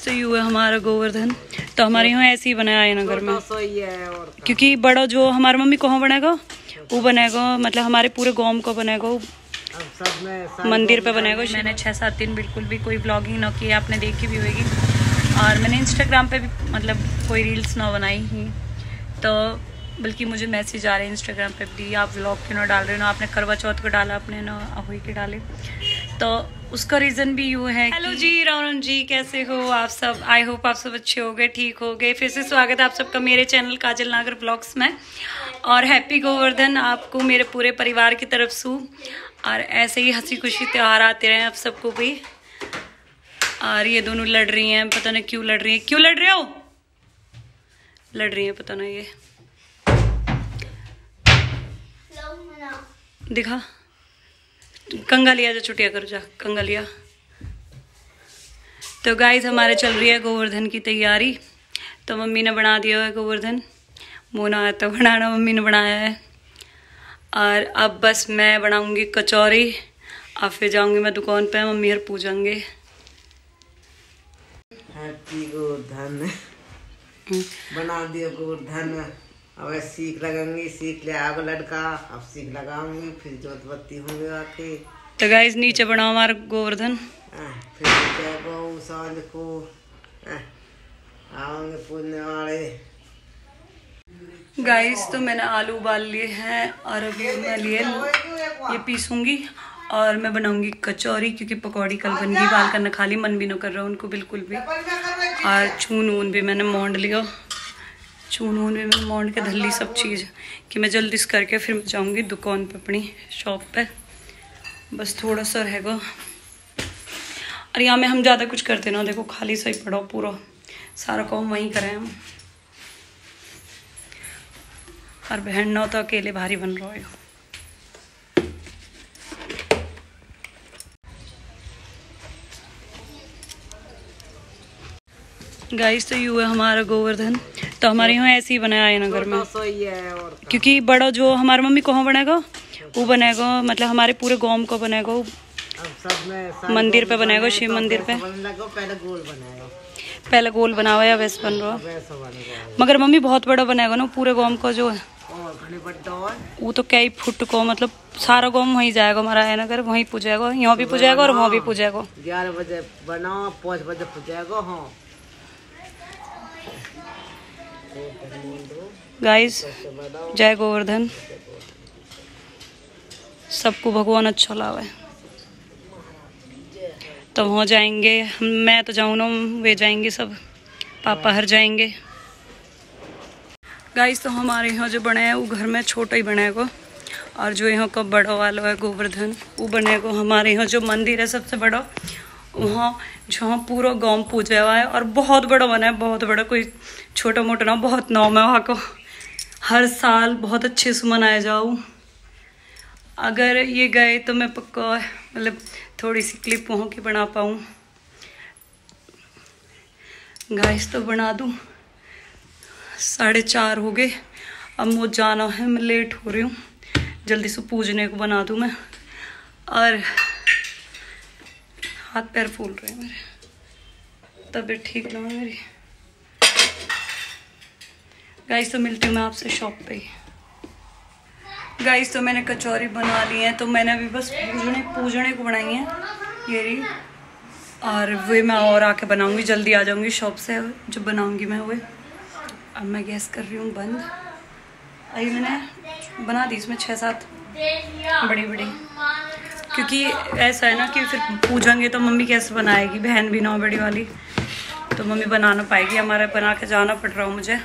तो यू है हमारा गोवर्धन। तो हमारे यहाँ ऐसे ही बनाया है नगर में। है क्योंकि बड़ा जो हमारी मम्मी कहाँ बनेगा वो बनेगा मतलब हमारे पूरे गाँव को बनेगा वो अब सब में सारे मंदिर पे बनेगा। मैंने छः सात दिन बिल्कुल भी कोई ब्लॉगिंग ना की आपने देखी भी होगी। और मैंने इंस्टाग्राम पे भी मतलब कोई रील्स ना बनाई ही। तो बल्कि मुझे मैसेज आ रहे हैं इंस्टाग्राम पे भी आप व्लॉग क्यों ना डाल रहे हो ना? आपने करवा चौथ को डाला आपने ना अहुई के डाले। तो उसका रीज़न भी यू है हेलो जी रौनक जी कैसे हो आप सब? आई होप आप सब अच्छे हो गए ठीक हो गए। फिर से स्वागत है आप सबका मेरे चैनल काजल नागर ब्लॉग्स में। और हैप्पी गोवर्धन आपको मेरे पूरे परिवार की तरफ़ से। और ऐसे ही हँसी खुशी त्यौहार आते रहे आप सबको भी। और ये दोनों लड़ रही हैं पता नहीं क्यों लड़ रही हैं। क्यों लड़ रहे हो? लड़ रही हैं पता नहीं ये। दिखा। कंगा लिया जा छुट्टिया करो जा कंगा लिया। तो गाइस हमारे चल रही है गोवर्धन की तैयारी। तो मम्मी ने बना दिया है गोवर्धन। मोना आया तो बनाना मम्मी ने बनाया है। और अब बस मैं बनाऊँगी कचौरी। और फिर जाऊँगी मैं दुकान पे मम्मी हर पूजेंगे हैप्पी गोवर्धन। बना दिया गोवर्धन। अब सीख लगाऊँगी सीख ले आगे लड़का अब सीख लगाऊँगी फिर जोत बत्ती होंगे आके। तो गाइस नीचे बनाओ हमारा गोवर्धन। फिर क्या साँझ को। आएँगे पूजने वाले। गाइस तो मैंने आलू उबाल लिए हैं और अभी मैं लिए ये पीसूँगी और मैं बनाऊँगी कचौरी क्योंकि पकौड़ी कल बन गई बाल करना खाली मन भी ना कर रहा उनको बिल्कुल भी। और चून ऊन भी मैंने मोंड लिया। चून ऊन भी मैं मोंड के धल्ली सब चीज़, कि मैं जल्दी से करके फिर मैं जाऊँगी दुकान पे अपनी शॉप पे। बस थोड़ा सा रहेगा। और यहाँ में हम ज़्यादा कुछ करते ना, देखो खाली सही पड़ो पूरा। सारा काम वहीं करें हम। और बहन नौ तो अकेले भारी बन रहे हो। गाइस तो यू है हमारा गोवर्धन। तो हमारे यहाँ ऐसे ही बनाया है नगर में। क्योंकि बड़ा जो हमारे मम्मी कहाँ बनेगा वो बनेगा मतलब हमारे पूरे गाँव को बनेगा वो मंदिर पे बनाएगा शिव तो मंदिर पे। लगा पहले गोल बनाएगा पहले गोल बना हुआ है वैसे बन रहा। मगर मम्मी बहुत बड़ा बनाएगा ना पूरे गाँव का जो है। वो तो कई फुट को मतलब सारा गाँव वहीं जाएगा हमारा है नगर वहीं पूजेगा यहाँ भी पूजेगा और वहाँ भी पूजेगा। ग्यारह बजे बनाओ पाँच बजे पूछेगा हाँ। गाइस जय गोवर्धन। सबको भगवान अच्छा लावे। तो वहाँ जाएँगे। मैं तो जाऊँ ना, वे जाएँगे सब। पापा हर जाएँगे। गाइस तो हमारे यहाँ जो बने हैं, वो घर में छोटा ही बनेगा और जो यहाँ का बड़ा वाला है, गोवर्धन, वो बनेगा हमारे यहाँ जो मंदिर है सबसे बड़ा। वहाँ जहाँ पूरा गाँव पूजा हुआ है और बहुत बड़ा बना है, बहुत बड़ा। कोई छोटा मोटा ना बहुत नाम है वहाँ को। हर साल बहुत अच्छे से मनाया जाऊँ। अगर ये गए तो मैं पक्का मतलब थोड़ी सी क्लिप वहाँ की बना पाऊँ। गाइस तो बना दूँ। साढ़े चार हो गए। अब मुझे जाना है, मैं लेट हो रही हूँ। जल्दी से पूजने को बना दूँ मैं। और हाथ पैर फूल रहे हैं मेरे। तबीयत ठीक ना मेरी? गाइस तो मिलती हूँ मैं आपसे शॉप पे गाइस तो मैंने कचौरी बना ली है तो मैंने अभी बस पूजने पूजने को बनाई है, ये रही। और वे मैं और आके बनाऊँगी, जल्दी आ जाऊँगी शॉप से जब बनाऊँगी मैं वे अब मैं गैस कर रही हूँ, बंद। अभी मैंने बना दी, इसमें छः सात बड़ी बड़ी। क्योंकि ऐसा है ना कि फिर पूजेंगे तो मम्मी कैसे बनाएगी, बहन भी ना हो बड़ी वाली। तो मम्मी बना ना पाएगी, हमारे बना के जाना पड़ रहा हो मुझे।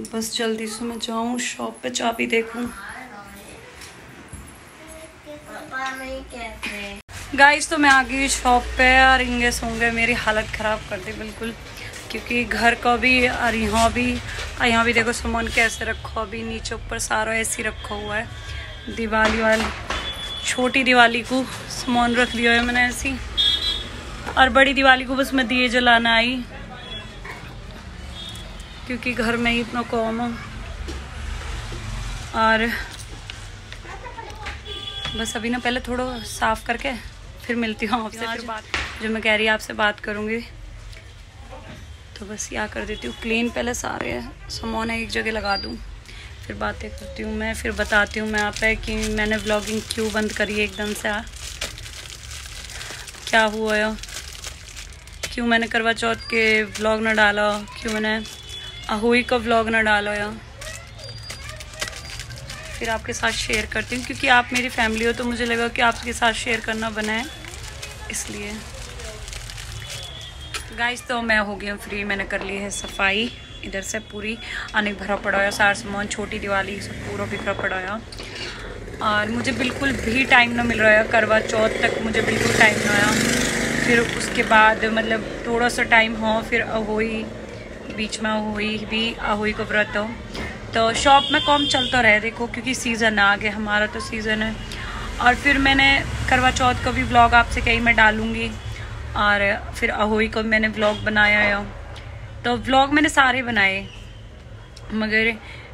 अब बस जल्दी से मैं जाऊँ शॉप पे चाबी देखूँ। गाइस तो मैं आ गई शॉप पे और इंगे सोंगे मेरी हालत ख़राब कर दी बिल्कुल। क्योंकि घर का भी और यहाँ भी, और यहाँ भी देखो सामान कैसे रखो अभी नीचे ऊपर सारा ऐसे रखा हुआ है। दिवाली वाली, छोटी दिवाली को सामान रख दिया है मैंने ऐसी। और बड़ी दिवाली को बस मैं दिए जलाना आई। क्योंकि घर में ही इतना कॉम हो। और बस अभी ना पहले थोड़ा साफ़ करके फिर मिलती हूँ आपसे फिर बात। जो मैं कह रही आपसे बात करूँगी। तो बस क्या कर देती हूँ। क्लीन पहले सारे सामान एक जगह लगा दूँ। फिर बातें करती हूँ मैं फिर बताती हूँ मैं आप कि मैंने व्लॉगिंग क्यों बंद करी है एकदम से। क्या हुआ है? क्यों मैंने करवा चौथ के व्लॉग ना डाला? क्यों मैंने अहुई का व्लॉग ना डाला या फिर आपके साथ शेयर करती हूँ, क्योंकि आप मेरी फैमिली हो तो मुझे लगा कि आपके साथ शेयर करना बना है इसलिए। गाइस तो मैं हो गई हूँ फ्री मैंने कर ली है सफ़ाई, इधर से पूरी। अनेक भरा पड़ा है, सार सामान, छोटी दिवाली, सब पूरा बिखरा पड़ा है। और मुझे बिल्कुल भी टाइम ना मिल रहा है करवा चौथ तक मुझे बिल्कुल टाइम ना आया। फिर उसके बाद मतलब थोड़ा सा टाइम हो, फिर अहोई बीच में हुई, भी अहोई को व्रत हो तो शॉप में कॉम चलता रहे, देखो, क्योंकि सीज़न आ गया, हमारा तो सीज़न है। और फिर मैंने करवा चौथ का भी ब्लॉग आपसे कहीं मैं डालूँगी। और फिर अहोई को मैंने ब्लॉग बनाया है। तो व्लॉग मैंने सारे बनाए। मगर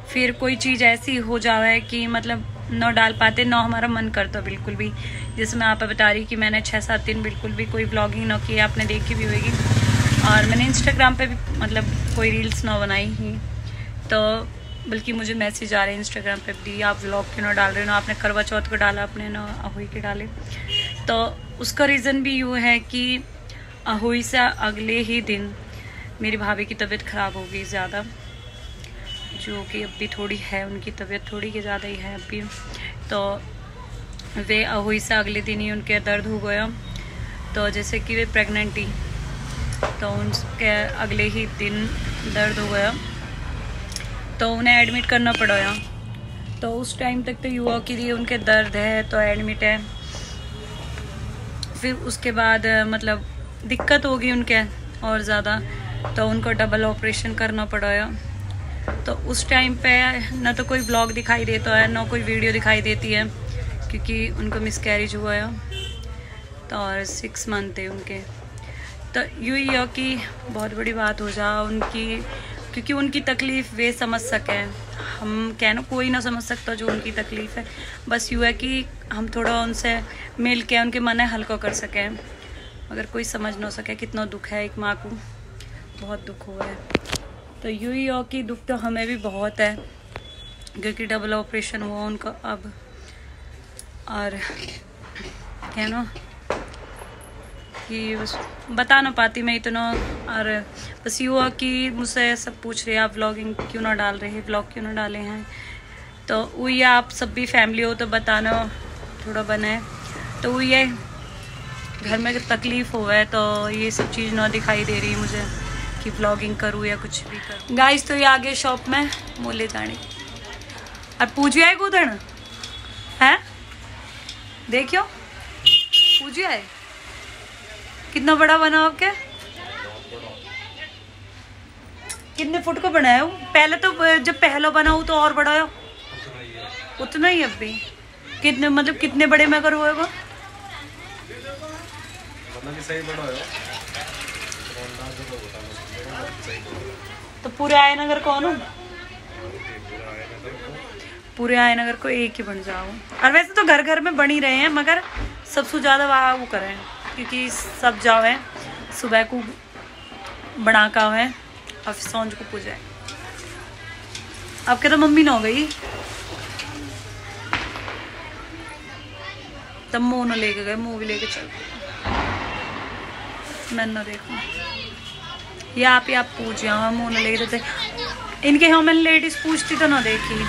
फिर कोई चीज़ ऐसी हो जाए कि मतलब न डाल पाते, न हमारा मन करता बिल्कुल भी। जिसमें आप बता रही कि मैंने छः सात दिन बिल्कुल भी कोई ब्लॉगिंग ना की, आपने देखी भी होगी। और मैंने इंस्टाग्राम पे भी मतलब कोई रील्स ना बनाई ही। तो बल्कि मुझे मैसेज आ रहे हैं इंस्टाग्राम पे भी, आप व्लॉग क्यों ना डाल रहे हो आपने करवा चौथ को डाला अपने ना अहोई के डाले। तो उसका रीज़न भी यूँ है कि अहोई से अगले ही दिन मेरी भाभी की तबीयत ख़राब हो गई ज़्यादा, जो कि अब भी थोड़ी है, उनकी तबीयत थोड़ी की ज़्यादा ही है अब भी। तो वे अहोई से अगले दिन ही उनके दर्द हो गया। तो जैसे कि वे प्रेग्नेंट थी तो उनके अगले ही दिन दर्द हो गया। तो उन्हें एडमिट करना पड़ा तो उस टाइम तक तो युवा के लिए उनके दर्द है तो एडमिट है। फिर उसके बाद मतलब दिक्कत होगी उनके और ज़्यादा तो उनको डबल ऑपरेशन करना पड़ा तो उस टाइम पे ना तो कोई ब्लॉग दिखाई देता है, ना कोई वीडियो दिखाई देती है, क्योंकि उनको मिसकैरेज हुआ है तो और सिक्स मंथ थे उनके। तो यूँ ही है कि बहुत बड़ी बात हो जा, उनकी, क्योंकि उनकी तकलीफ़ वे समझ सकें। हम कह ना, कोई ना समझ सकता जो उनकी तकलीफ़ है। बस यूँ है कि हम थोड़ा उनसे मिल के, उनके मन हल्का कर सकें। अगर कोई समझ ना सके कितना दुख है एक माँ को, बहुत दुख हुआ है। तो यू ही हो कि दुख तो हमें भी बहुत है, क्योंकि डबल ऑपरेशन हुआ उनका अब। और क्या ना कि बता ना पाती मैं इतना, और बस यूँ हुआ कि मुझसे सब पूछ रहे आप व्लॉगिंग क्यों ना डाल रहे हैं व्लॉग क्यों ना डाले हैं? तो वही आप सब भी फैमिली हो तो बताना, थोड़ा बने। तो वही है, घर में तकलीफ़ हुआ है तो ये सब चीज़ ना दिखाई दे रही मुझे, कि ब्लॉगिंग करूँ या कुछ भी करूँ। गाइस तो ये आगे शॉप में, मोले जाने और पूछिए है कूदन? है? देखियो। पूछिए है? कितना बड़ा बना आपके? कितने फुट का बनाया हो? पहले तो जब पहला बना हो तो और बड़ा हो। उतना ही अब भी कितने मतलब कितने बड़े में बड़ा है तो पूरे आय नगर कौन हो? पूरे आय नगर को एक ही बन जाओ और वैसे तो घर घर में बन ही रहे हैं, मगर सबसे ज़्यादा वहाँ वो करें। क्योंकि सब जाओ है, सुबह को बना का है और फिर सौंज को पूजा है। आपके तो मम्मी ना हो गई। तब मुँह न लेके गए, मुँह भी लेके चल। मैं न देखूँ। या आप ही आप पूछ, यहाँ मुँह न लेके देते इनके यहाँ मैंने लेडीज़ पूछती तो ना देखी।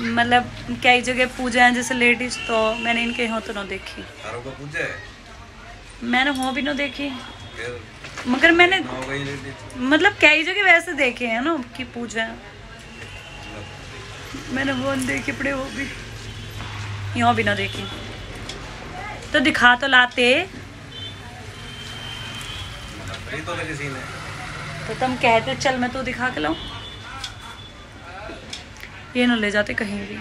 मतलब कई जगह पूजा है जैसे लेडीज़ तो मैंने इनके यहाँ तो ना देखी। मैंने हो भी ना देखी। मगर मैंने मतलब कई जगह वैसे देखे हैं ना कि पूजा मैंने वो देखी पड़े वो भी। यहाँ भी ना देखी। तो दिखा तो लाते। तो किसी तो तुम कहते चल मैं तो दिखा के लाऊं। ये ना ले जाते कहीं भी।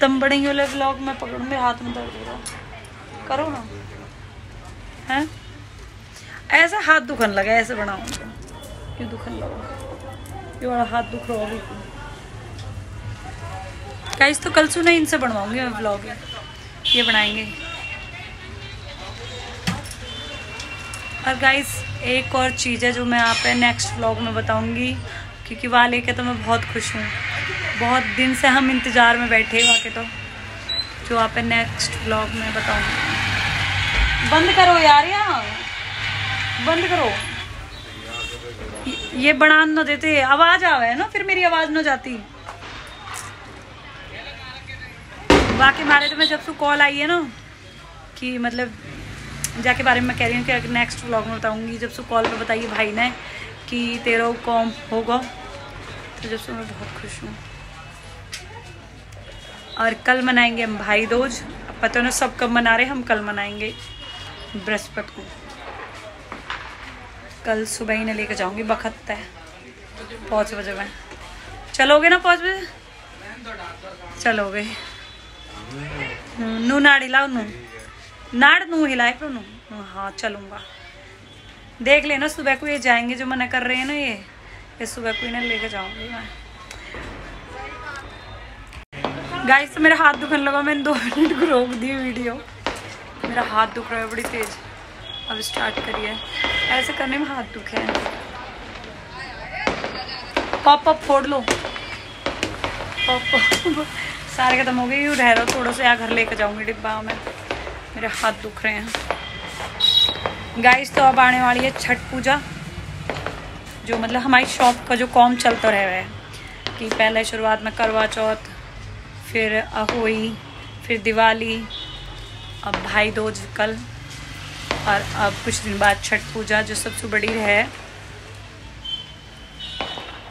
तुम बड़े वाले व्लॉग में पकड़, मेरे हाथ में दर्द हो रहा करो ना। हैं? ऐसा हाथ दुखन लगा, ऐसे बनाओ क्यों दुखन लगा? ये वाला हाथ दुख रहा अभी गाइस तो कल सुना इनसे बनवाऊँगी मैं ब्लॉग ये बनाएँगे। और गाइस एक और चीज़ है जो मैं आप नेक्स्ट व्लॉग में बताऊँगी। क्योंकि वहाँ लेके तो मैं बहुत खुश हूँ। बहुत दिन से हम इंतज़ार में बैठे वहाँ के तो। जो आप नेक्स्ट व्लॉग में बताऊँगी बंद करो यार यहाँ। बंद करो। ये बना ना देते। आवाज़ आवे ना, फिर मेरी आवाज़ ना जाती। बाकी मारे तो मैं जब से कॉल आई है ना, कि मतलब जाके बारे में मैं कह रही हूँ कि नेक्स्ट व्लॉग में बताऊँगी। जब से कॉल पे बताइए भाई ने कि तेरा कॉम होगा। तो जब से मैं बहुत खुश हूँ। और कल मनाएँगे हम भाई दोज। पता ना सब कब मना रहे, हम कल मनाएँगे बृहस्पति को। कल सुबह ही ने लेकर जाऊँगी, बखत है। पाँच बजे में। चलोगे ना पाँच बजे? चलोगे। नू नाड़ हिलाओ नू। नाड़ नू हिलाए नू। हाँ चलूँगा। देख लेना, सुबह को ये जाएँगे जो मना कर रहे हैं ना ये। ये सुबह को इन्हें लेके जाऊँगी मैं। गाइस तो मेरा हाथ दुखने लगा, मैंने दो मिनट को रोक दी वीडियो। मेरा हाथ दुख रहा है, बड़ी तेज। अब स्टार्ट करिए। ऐसे करने में हाथ दुखे हैं। पॉप पॉप फोड़ लो। पॉप सारे खत्म हो गए, यू रह रहा थोड़ा सा यहाँ घर लेकर जाऊँगी डिब्बा में। मेरे हाथ दुख रहे हैं। गाइस तो अब आने वाली है छठ पूजा, जो मतलब हमारी शॉप का जो कॉम चलता रहा है, कि पहले शुरुआत में करवा चौथ, फिर अहोई, फिर दिवाली, अब भाई दूज कल, और अब कुछ दिन बाद छठ पूजा, जो सबसे बड़ी है।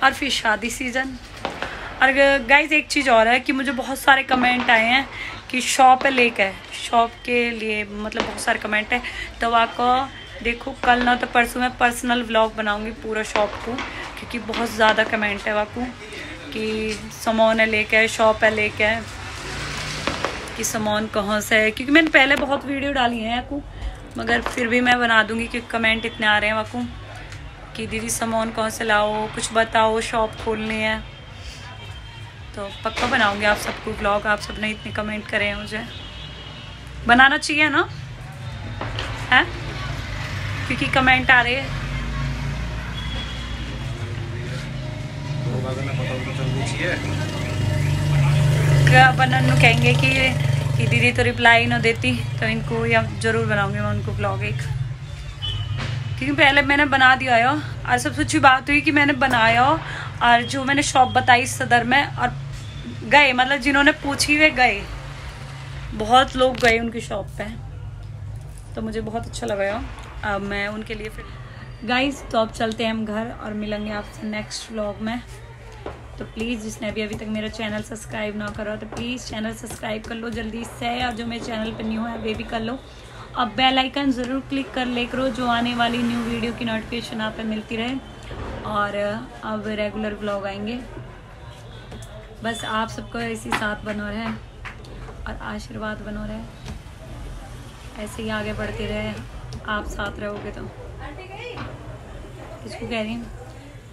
और फिर शादी सीज़न और गाइज़ एक चीज़ और है कि मुझे बहुत सारे कमेंट आए हैं कि शॉप है लेकर शॉप के लिए मतलब बहुत सारे कमेंट है। तो आपको देखो, कल ना तो परसों मैं पर्सनल व्लॉग बनाऊँगी पूरा शॉप को, क्योंकि बहुत ज़्यादा कमेंट है वाकू कि सामान है लेके है शॉप है लेके है कि सामान कहाँ से है। क्योंकि मैंने पहले बहुत वीडियो डाली है आपको, मगर फिर भी मैं बना दूँगी क्योंकि कमेंट इतने आ रहे हैं वाकू कि दीदी सामान कहाँ से लाओ, कुछ बताओ शॉप खोलनी है। तो पक्का बनाऊँगी आप सबको ब्लॉग आप सबने इतने कमेंट करे हैं मुझे। बनाना चाहिए ना? है? क्योंकि कमेंट आ रहे हैं। बनन कहेंगे कि कि दीदी तो रिप्लाई ना देती तो इनको या ज़रूर बनाऊँगी मैं उनको ब्लॉग एक। क्योंकि पहले मैंने बना दिया है। और सबसे अच्छी बात हुई कि मैंने बनाया और जो मैंने शॉप बताई सदर में और गए मतलब जिन्होंने पूछी वे गए। बहुत लोग गए उनकी शॉप पे। तो मुझे बहुत अच्छा लगा अब मैं उनके लिए फिर गाइस तो अब चलते हैं हम घर और मिलेंगे आपसे नेक्स्ट व्लॉग में। तो प्लीज़ जिसने अभी अभी तक मेरा चैनल सब्सक्राइब ना करो तो प्लीज़ चैनल सब्सक्राइब कर लो। जल्दी से, और जो मेरे चैनल पर न्यू है, वे भी कर लो। अब बेल आइकन ज़रूर क्लिक कर ले करो, जो आने वाली न्यू वीडियो की नोटिफिकेशन आप मिलती रहे। और, अब रेगुलर ब्लॉग आएँगे। बस आप सबको इसी साथ बनो रहे और आशीर्वाद बनो रहे। ऐसे ही आगे बढ़ते रहे। आप साथ रहोगे तो। किसको कह रही हूँ?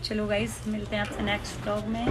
चलो गाइस मिलते हैं आपसे नेक्स्ट ब्लॉग में।